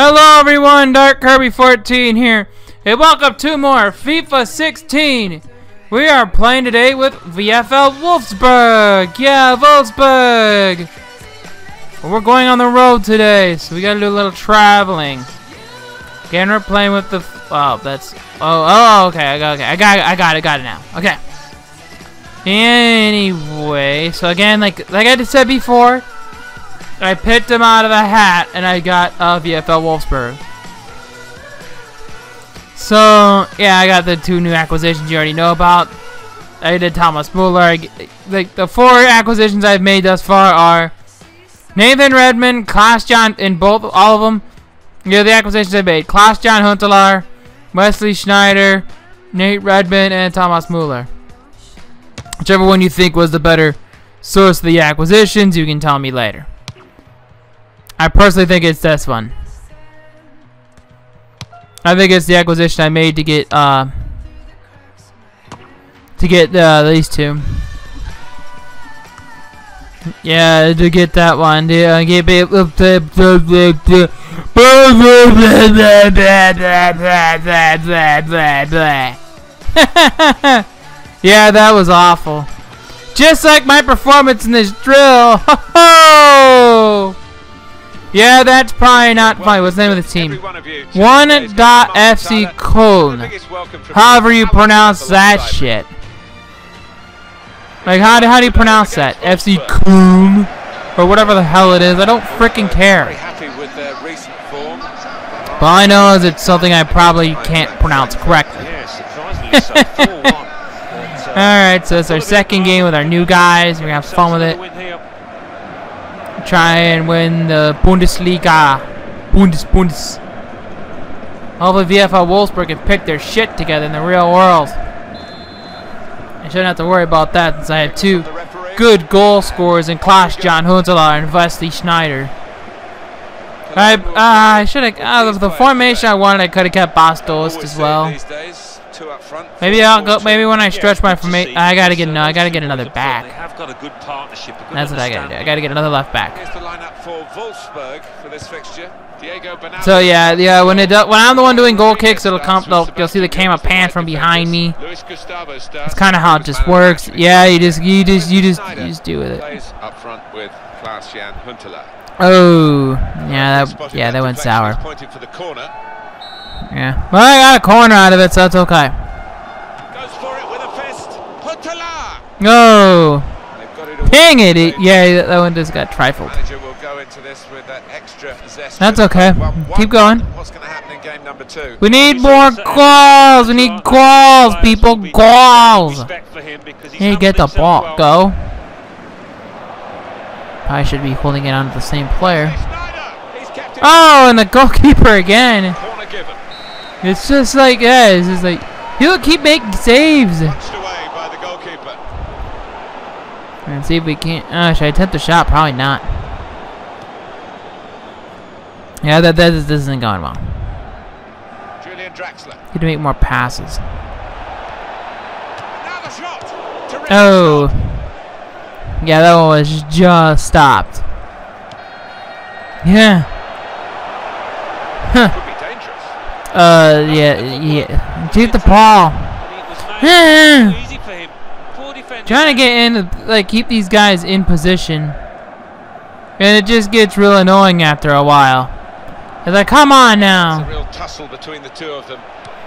Hello everyone, Dark Kirby 14 here, Hey, welcome to more FIFA 16. We are playing today with VFL Wolfsburg. Yeah, Wolfsburg. we're going on the road today, so we gotta do a little traveling. Again, we're playing with the. Oh, that's. Oh, oh, okay, I got, okay, I got, I got it, got it now. Okay. Anyway, so again, like, like I said before, I picked him out of a hat, and I got uh, VFL Wolfsburg. So, yeah, I got the two new acquisitions you already know about. I did Thomas Muller. Like, the four acquisitions I've made thus far are Nathan Redmond, Klaas John, in both, all of them. Yeah, the acquisitions I made. Klaas John Huntelaar, Wesley Schneider, Nate Redmond, and Thomas Muller. Whichever one you think was the better source of the acquisitions, you can tell me later. I personally think it's this one. I think it's the acquisition I made to get uh to get uh, these two. Yeah, to get that one. Yeah, get Yeah, that was awful. Just like my performance in this drill. Yeah, that's probably not funny. What's the name of the team? One dot FC Cologne. However you pronounce that shit. Like how do how do you pronounce that? FC Cologne or whatever the hell it is. I don't freaking care. But all I know is it's something I probably can't pronounce correctly. Alright, so it's our second game with our new guys. We're gonna have some fun with it try and win the Bundesliga. Bundes, Bundes. Hopefully VFL Wolfsburg can pick their shit together in the real world. I shouldn't have to worry about that since I have two good goal scorers in Klaas Jan Huntelaar and Wesley Schneider. I, uh, I should have, of the formation I wanted, I could have kept Bastos as well. Maybe I'll go. Maybe when I stretch my formation, I gotta get no. I gotta get another back. That's what I gotta do. I gotta get another left back. So yeah, yeah. When it when I'm the one doing goal kicks, it'll come. You'll see the camera pan from behind me. It's kind of how it just works. Yeah, you just you just you just you just do with it. Oh, yeah, that yeah that went sour. Yeah. Well, I got a corner out of it, so that's okay. Goes for it with a fist. No. Dang it. it yeah, that one just got trifled. That's okay. Keep going. We need more calls. We need calls, people. Calls. Hey, get the ball. Go. I should be holding it on to the same player. Oh, and the goalkeeper again. It's just like, yeah, it's just like, he'll keep making saves. And see if we can't, uh, should I attempt the shot? Probably not. Yeah, that, that this isn't going well. Julian Draxler. Need to make more passes. Oh. Yeah, that one was just stopped. Yeah. Huh. Uh, yeah, yeah. Take the ball. Trying to get in, like, keep these guys in position. And it just gets real annoying after a while. It's like, come on now. It's a real tussle between the two of them.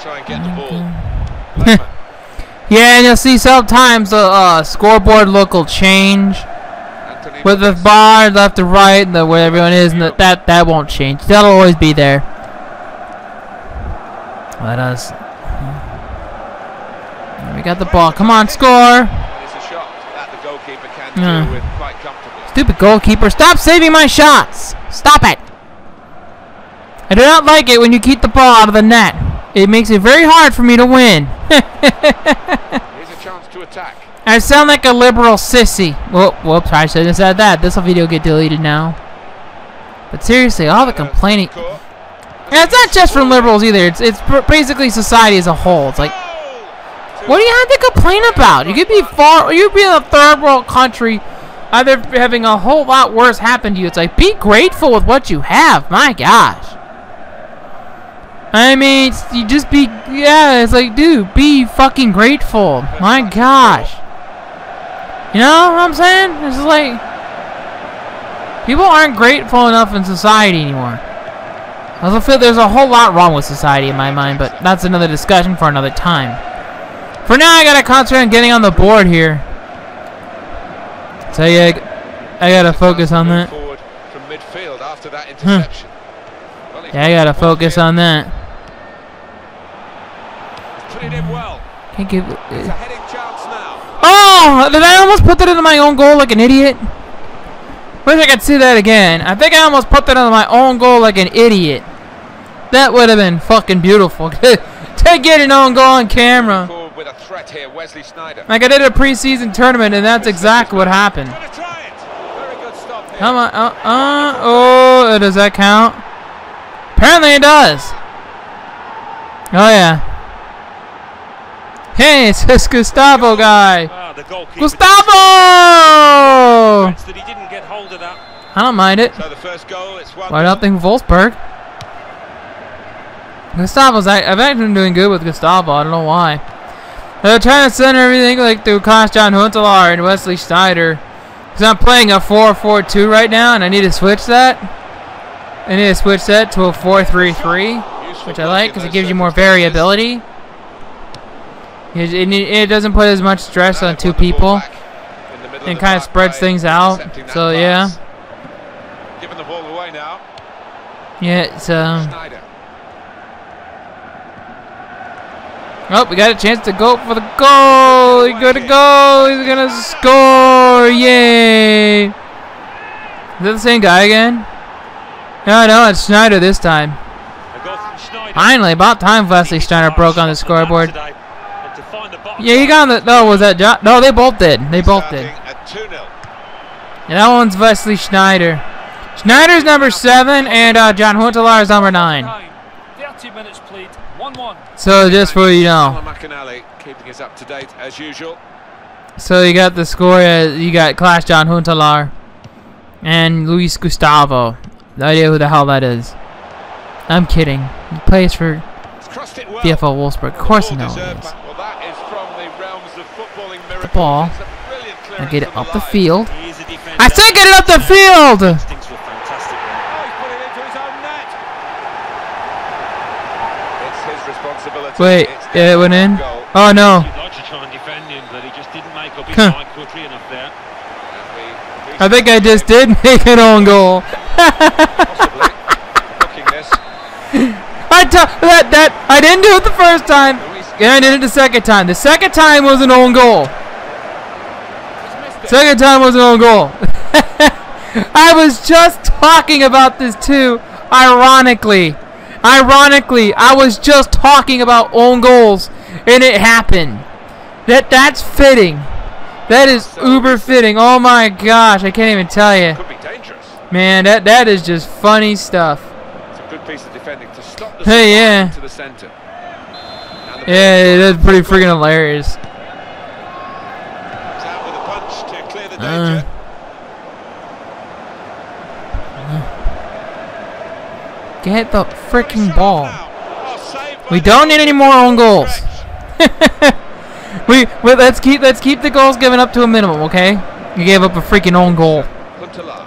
Try and get the ball. yeah, and you'll see sometimes the uh, scoreboard look will change. With the bar left to right, and the where everyone is, and the, that that won't change. That'll always be there. Let us. We got the ball. Come on, score! Uh, stupid goalkeeper. Stop saving my shots! Stop it! I do not like it when you keep the ball out of the net. It makes it very hard for me to win. Here's a chance to attack. I sound like a liberal sissy. Whoop, whoops, I shouldn't have said that. This video get deleted now. But seriously, all the complaining... And it's not just from liberals either. It's it's basically society as a whole. It's like, what do you have to complain about? You could be far, you could be in a third world country, either having a whole lot worse happen to you. It's like, be grateful with what you have. My gosh. I mean, you just be, yeah, it's like, dude, be fucking grateful. My gosh. You know what I'm saying? It's like, people aren't grateful enough in society anymore. I also feel there's a whole lot wrong with society in my mind, but that's another discussion for another time. For now, I gotta concentrate on getting on the board here. So yeah, I gotta focus on that. Forward from midfield after that interception. Well, Yeah, I gotta focus on that. Put it in well. Can't give. It's uh, a heading chance now. Oh! Did I almost put that into my own goal like an idiot? Wish I could see that again. I think I almost put that into my own goal like an idiot. That would have been fucking beautiful. to get an own goal on camera. Forward with a threat here, Wesley Sneijder. Like I did a preseason tournament, and that's exactly what happened. Gonna try it. Very good stop here. Come on. Uh, uh, oh, does that count? Apparently it does. Oh, yeah. Hey, it's this Gustavo guy. Ah, Gustavo! regrets that he didn't get hold of that. I don't mind it. So the first goal, it's one. Why don't think Wolfsburg? Gustavo's. I, I've actually been doing good with Gustavo. I don't know why. They're trying to center everything like through Klaas-Jan Huntelaar and Wesley Sneijder. Because I'm playing a 4-4-2 right now, and I need to switch that. I need to switch that to a 4-3-3, which I like because it gives you more variability. It, it, it doesn't put as much stress on two won the ball people. back in the middle and kinda spreads things out. So, yeah. Giving the ball away now. Yeah, it's um. Sneijder. Oh, we got a chance to go for the goal. He's gonna go. He's gonna score. Yay! Is that the same guy again? No, no, it's Schneider this time. A goal from Schneider. Finally, about time Wesley Schneider broke on the scoreboard. Today. And to find the box Yeah, he got on the. No, was that John? No, they both did. They both did. At 2 0. And that one's Wesley Schneider. Schneider's number seven, and uh, John Huntelaar is number nine. 30 minutes played. 1-1. So just for you know. Keeping us up to date as usual. So you got the score. Uh, you got Klaas John Huntelaar and Luis Gustavo. No idea who the hell that is. I'm kidding. He plays for He's well. VFL Wolfsburg. Of course I know who Well it deserved is. back. Well, that is from the realms of footballing miracles. ball. It's a brilliant I get it up the field. He is a defender. I said get it up the field. Instincts were fantastic. there. Oh, he's put it into his own net. It's his responsibility. Wait, yeah, it went in. Oh no. And. And I think I just did make an own goal. I that that I didn't do it the first time. Yeah, I did it the second time. The second time was an own goal. Second time was an own goal. I was just talking about this too. Ironically, ironically, I was just talking about own goals, and it happened. That that's fitting. That is uber fitting. Oh my gosh, I can't even tell you, Could be dangerous. man. That that is just funny stuff. It's a good piece of defending to stop the Hey, yeah. into the centre. The Yeah, is pretty freaking hilarious. out with a punch to clear the Uh. Get the freaking ball. now. Saved by We don't need any more own goals. We, we let's keep let's keep the goals given up to a minimum, okay? You gave up a freaking own goal. Huntelaar.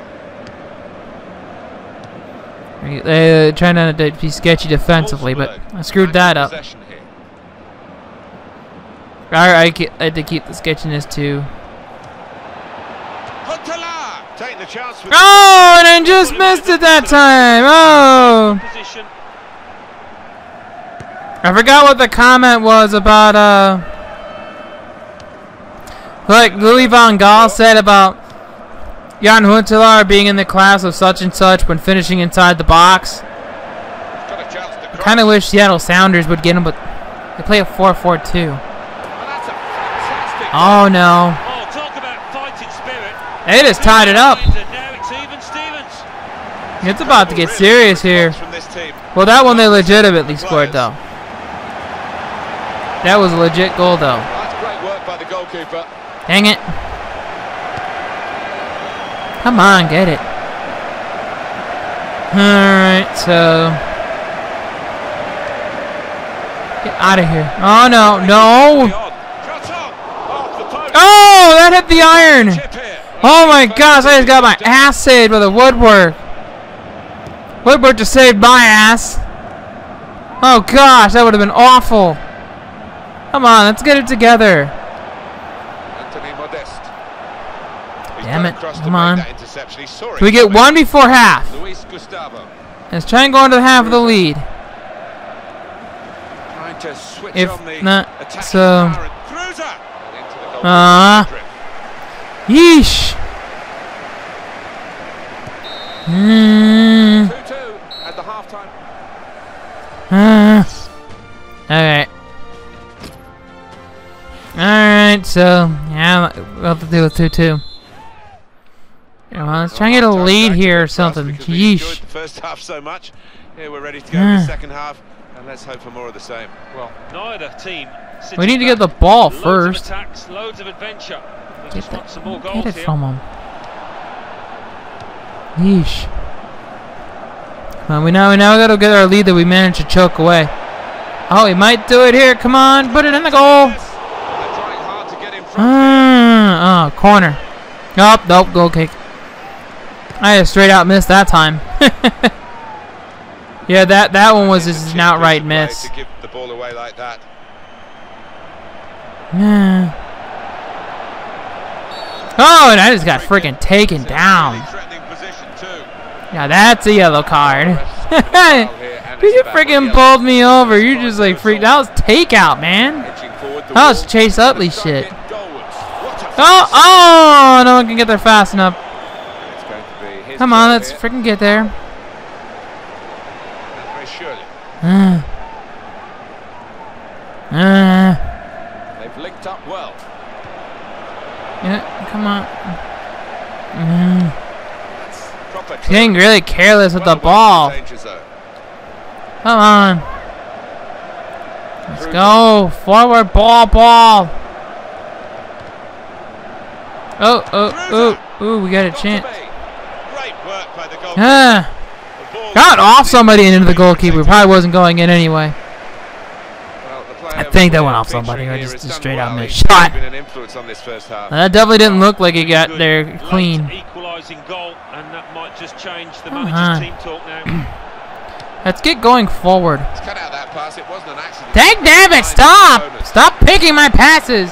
Uh, trying not to be sketchy defensively, but I screwed that up. possession here. I, I, I had to keep the sketchiness too. Taking the chance Oh, and I just missed it that time. Oh, Position. I forgot what the comment was about. Uh, like Louis van Gaal said about Jan Huntelaar being in the class of such and such when finishing inside the box. got a chance to cross. Kind of wish Seattle Sounders would get him, but they play a 4-4-2. Well, that's a fantastic Oh no. Oh, talk about fighting spirit. They just tied it up. It's even Stevens. It's about to get serious here. response From this team. Well, that one they legitimately scored though. That was a legit goal though. That's great work by the goalkeeper. Dang it. Come on, get it. Alright, so. Get out of here. Oh, no. No. Cut on. Off the post. Oh, that hit the iron. Oh, my gosh. I just got my ass saved by the woodwork. Woodwork just saved my ass. Oh, gosh. That would have been awful. Come on. Let's get it together. Anthony Modeste. He's Damn it. Come on. that interception. He saw it Can we get one before half? Let's try and go into the half of the lead. trying to switch If not, so- power and Kruse and into the goal. Ah. Yeesh. Mm. 2-2 at the half-time. Uh, Alright. Alright, so, yeah, we'll have to do with 2 2. Yeah, well, let's try and get a lead here or something. Yeesh. the first half so much. Here we're ready to go in the second half, and let's hope for more of the same. Well, neither team. We need to get the ball Loads of first. attacks, loads of adventure. Get, the, want some more get it from him. Yeesh. Well, we now we now gotta get our lead that we managed to choke away. Oh, he might do it here. Come on, put it in the goal. Yes. They're trying hard to get in front. Ah, oh, corner. Nope, nope, goal kick. I just straight out missed that time. yeah, that that one was just an outright piece of play miss. To give the ball away like that. Yeah. Oh, and I just got freaking taken down. really threatening position too. Yeah, that's a yellow card. Dude, you freaking pulled me over. You just like freaked. That was takeout, man. Edging forward the That was Chase Utley shit. starting goalwards. What a Oh, oh, no one can get there fast enough. It's going to be his Come on, let's freaking get there. and very surely. Uh, uh, They've linked up well. yeah, come on. Getting really careless with the well away from ball. Come on. Let's go. Forward ball, ball. Oh, oh, oh, ooh, we got a chance. be. Great work by the goalkeeper. Ah, got off somebody and into the goalkeeper. Probably wasn't going in anyway. Well, the player I think that went off somebody, or here just a straight out well. missed shot. been an influence on this first half. That definitely didn't look like it got there clean. equalising goal, and that might just change the Come manager's on. team talk now. Let's get going forward. He's cut out that pass. It wasn't an accident. Dang damn it, stop! Stop picking my passes!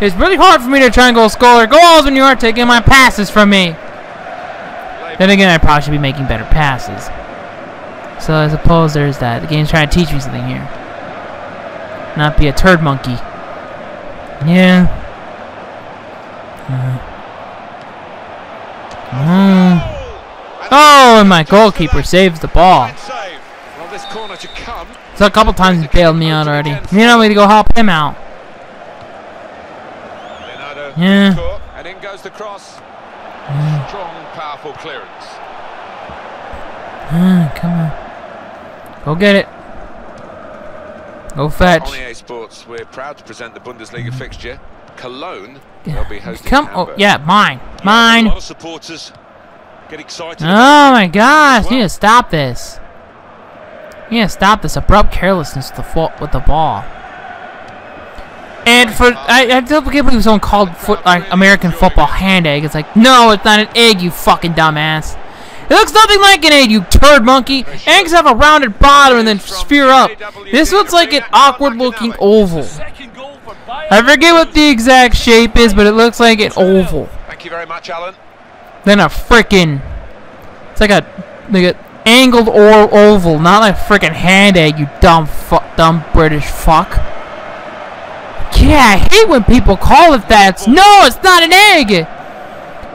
It's really hard for me to try and go score goals when you are taking my passes from me. Then again, I probably should be making better passes. So I suppose there's that. The game's trying to teach me something here. Not be a turd monkey. Yeah. Uh, mm. Oh, and my goalkeeper saves the ball. Fine save. Well, this corner to come. So a couple times he bailed me out already. You know, we need to go help him out. Yeah. And in goes the cross. Strong, powerful clearance. Ah, come on. Go get it. Go fetch. On EA Sports, we're proud to present the Bundesliga fixture. Cologne will be hosting Come, oh, Hamburg. yeah, mine. A Mine. lot of supporters get excited. Oh my gosh, you need to stop this. You need to stop this abrupt carelessness with the, with the ball. And for, I, I still can't believe someone called foot, like, American football hand egg. It's like, no, it's not an egg, you fucking dumbass. It looks nothing like an egg, you turd monkey. Eggs have a rounded bottom and then sphere up. This looks like an awkward looking oval. Second goal for Bayern. I forget what the exact shape is, but it looks like an oval. Thank you very much, Alan. Then a frickin' it's like a like a angled or oval, not like a frickin' hand egg, you dumb fuck, dumb British fuck. Yeah, I hate when people call it that. It's- no, it's not an egg.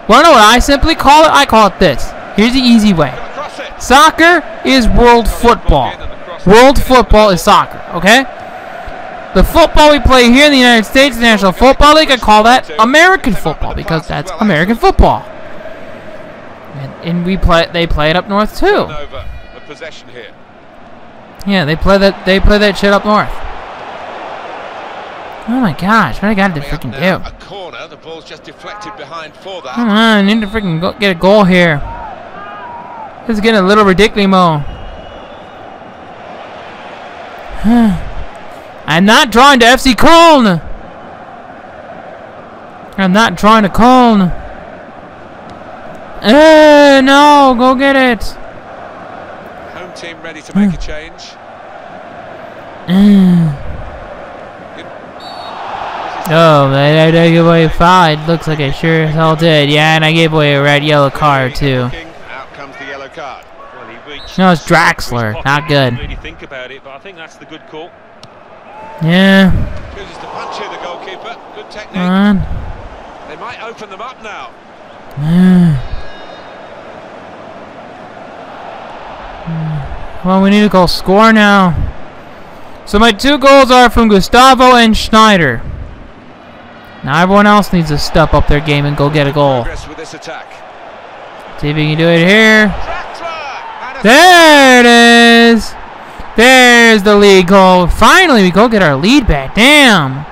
Wanna know what I simply call it? I call it this. Here's the easy way. Gonna cross it. Soccer is world football. World football is soccer, okay? The football we play here in the United States, the National Football League, I call that American football because that's American football. And, and we play, they play it up north too. Over the possession here. Yeah, they play that, they play that shit up north. Oh my gosh, what I gotta freaking do? The ball's just deflected behind for that. Come on, I need to freaking go, get a goal here. This is getting a little ridiculous. I'm not drawing to FC Köln. I'm not drawing to Köln. Uh, no, go get it. Home team ready to make a change. Oh, I, I, I gave away a foul. It looks like I sure as hell did. Yeah, and I gave away a red yellow card too. Out comes the yellow card. Well, he reached No, it's into Draxler. Not good. didn't Really think about it, but I think that's the good call. Yeah, Chooses to punch here, the goalkeeper. Good technique. come on. They might open them up now. Well, we need to go score now. So my two goals are from Gustavo and Schneider. Now everyone else needs to step up their game and go get a goal. Progress with this attack. See if we can do it here. Draxler! And a There it is. There's the lead goal. Finally, we go get our lead back. Damn.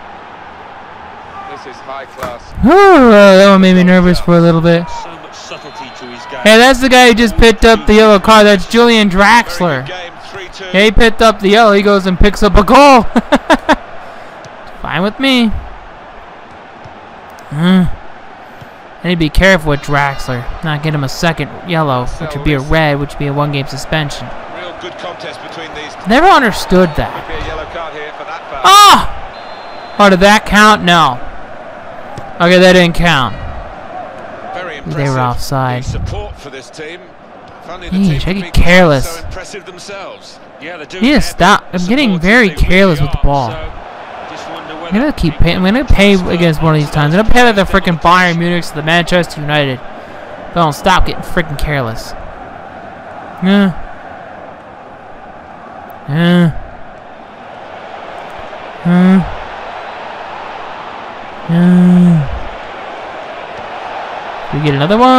This is high class. Whew, that one made me nervous for a little bit. So much subtlety to his game. Hey, that's the guy who just picked up the yellow card. That's Julian Draxler. good game, 3-2. Yeah, he picked up the yellow. He goes and picks up a goal. Fine with me. Hmm. I need to be careful with Draxler. Not get him a second yellow, which would be a red, which would be a one-game suspension. Real good contest between these. Never understood that. Could be a yellow card here for that foul. Ah! Oh, did that count? No. Okay, that didn't count. Very They were offside. Support for this team. The Yeesh, team I get careless. So impressive themselves. Yeah, they're doing You need to their stop. I'm getting very careless with the ball. so I'm gonna keep paying. I'm gonna pay against one of these times. I'm gonna pay like the freaking Bayern Munich to the Manchester United. But don't stop getting freaking careless. Yeah. Yeah. Yeah. Yeah. We get another one.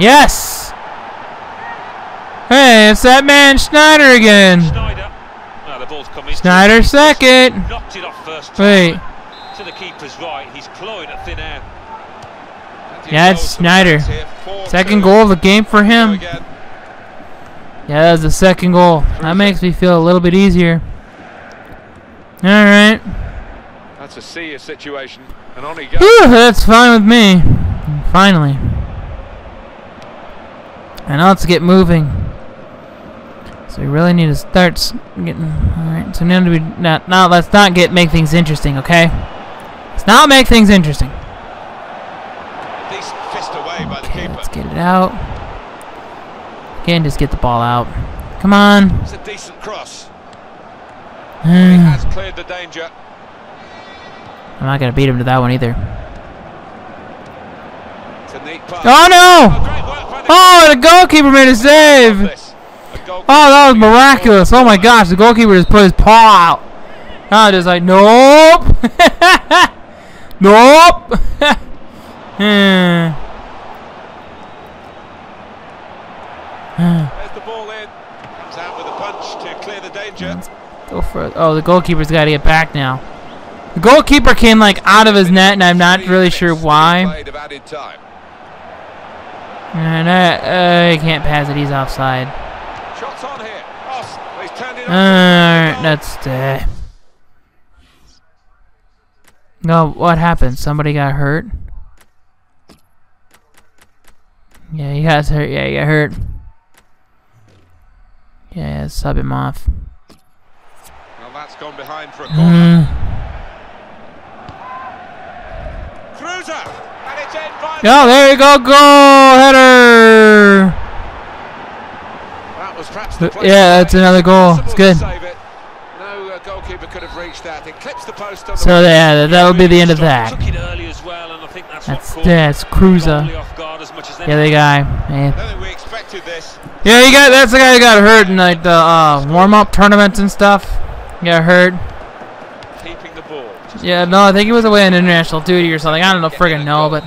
Yes. Hey, it's that man Schneider again. Schneider. Well, ball's come in. Schneider second. Knocked it off first Wait. To the keeper's right. He's clawing at thin air. Yeah, it's goals for the Schneider. Reds here, 4-2. Second goal of the game for him. Yeah, that was the second goal. That makes me feel a little bit easier. Alright. That's a serious situation. And on he goes. Whew, that's fine with me. Finally. And now let's get moving. So we really need to start getting. Alright, so now, do we, now, now let's not get make things interesting, okay? Let's not make things interesting. Decent fist away by the Okay, let's get it out. Again, just get the ball out. Come on. It's a decent cross. He has cleared the danger. I'm not gonna beat him to that one either. It's a neat pass. Oh no! great work by the Oh, the goalkeeper made a save! This. A goal Oh, that was miraculous! Oh my gosh, the goalkeeper just put his paw out. I was just like, nope, nope. Hmm. There's the ball in. Comes out with a punch to clear the danger. Go for it. Oh, the goalkeeper's got to get back now. The goalkeeper came like out of his net, and I'm not really sure why. played of added time. And I, I can't pass it. He's offside. Shots on here. Ross, he's turned it Uh, that's uh. No, what happened? Somebody got hurt. Yeah, he got hurt. Yeah, he got hurt. Yeah, yeah, sub him off. Well, that's gone behind for a corner. Mm. Kruse, and it's in by Oh, there you go, goal header. That the yeah, to that's another goal. It's good. to save it. No uh, goalkeeper could have reached that. It the post on the So yeah, that would be the end of that. Took it early as well, and I think that's, That's what caught Kruse. goalie off guard as much as The guy. Yeah. I don't think we expected this. Yeah, he got that's the guy who got hurt in like the uh, warm up tournaments and stuff. He got hurt. Keeping the ball. Just Yeah, no, I think he was away on international duty or something. I don't know, friggin' know, but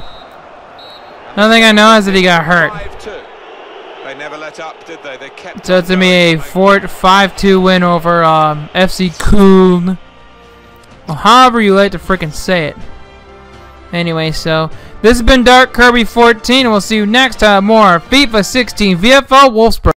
the only thing I know is that he got hurt. 5-2. They never let up, did they? They kept So it's gonna be a going. four, 5-2 win over um, FC Köln. Well, however you like to frickin' say it. Anyway, so this has been Dark Kirby 14, and we'll see you next time. More FIFA 16 VFL Wolfsburg.